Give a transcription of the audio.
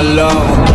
alone.